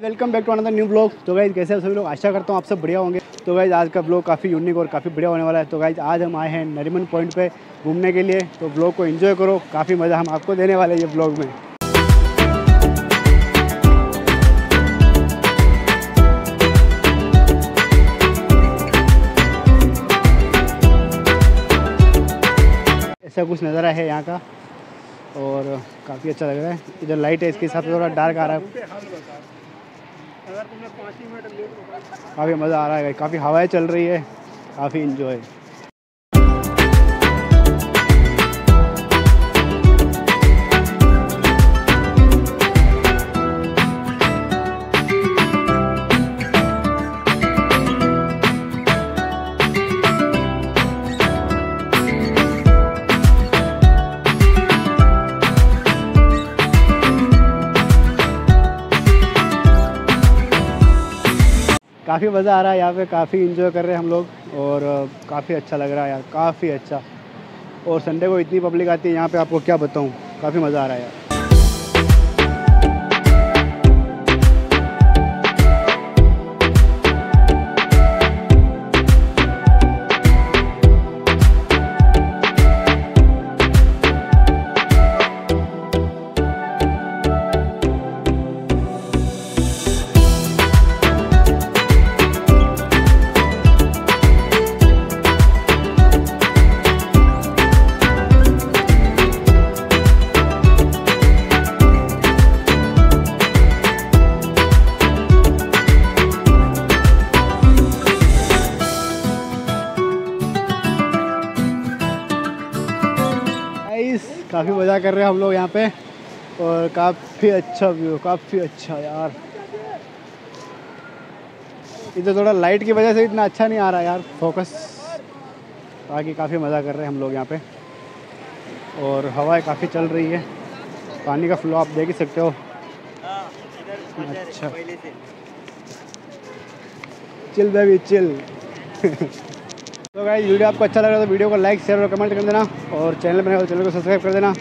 Welcome back to another new blog. तो guys कैसे सभी लोग? आशा करता हूँ आप सब बढ़िया होंगे। तो गाइज़ आज का ब्लॉग काफ़ी यूनिक और काफ़ी बढ़िया होने वाला है। तो गाइज़ आज हम आए हैं नरीमन पॉइंट पे घूमने के लिए। तो ब्लॉग को एंजॉय करो। काफ़ी मज़ा हम आपको देने वाले हैं ये ब्लॉग में। ऐसा कुछ नज़ारा है यहाँ का। और काफ़ी अच्छा लग रहा है। इधर लाइट है, इसके हिसाब से थोड़ा डार्क आ रहा है। काफ़ी मज़ा आ रहा है काफ़ी हवाएँ चल रही है काफ़ी इन्जॉय काफ़ी मज़ा आ रहा है यहाँ पे, काफ़ी इन्जॉय कर रहे हैं हम लोग और काफ़ी अच्छा लग रहा है यार, काफ़ी अच्छा। और संडे को इतनी पब्लिक आती है, यहाँ पे आपको क्या बताऊँ, काफ़ी मज़ा आ रहा है यार। गाइस काफ़ी मज़ा कर रहे हैं हम लोग यहाँ पे। और काफ़ी अच्छा व्यू काफ़ी अच्छा यार। इधर थोड़ा लाइट की वजह से इतना अच्छा नहीं आ रहा यार फोकस बाकी काफ़ी मज़ा कर रहे हैं हम लोग यहाँ पे। और हवाएँ काफ़ी चल रही है। पानी का फ्लो आप देख ही सकते हो। अच्छा। चिल बेबी चिल तो गाइस वीडियो आपको अच्छा लगा तो वीडियो को लाइक शेयर और कमेंट कर देना और चैनल बनाए चैनल को सब्सक्राइब कर देना।